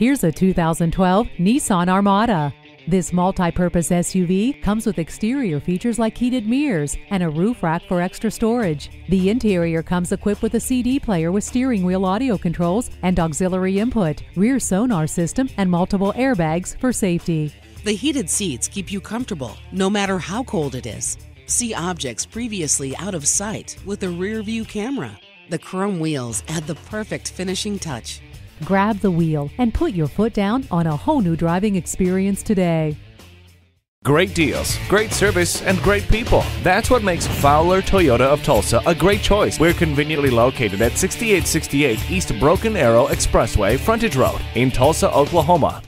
Here's a 2012 Nissan Armada. This multi-purpose SUV comes with exterior features like heated mirrors and a roof rack for extra storage. The interior comes equipped with a CD player with steering wheel audio controls and auxiliary input, rear sonar system, and multiple airbags for safety. The heated seats keep you comfortable no matter how cold it is. See objects previously out of sight with a rear view camera. The chrome wheels add the perfect finishing touch. Grab the wheel and put your foot down on a whole new driving experience today. Great deals, great service, and great people. That's what makes Fowler Toyota of Tulsa a great choice. We're conveniently located at 6868 East Broken Arrow Expressway, Frontage Road in Tulsa, Oklahoma.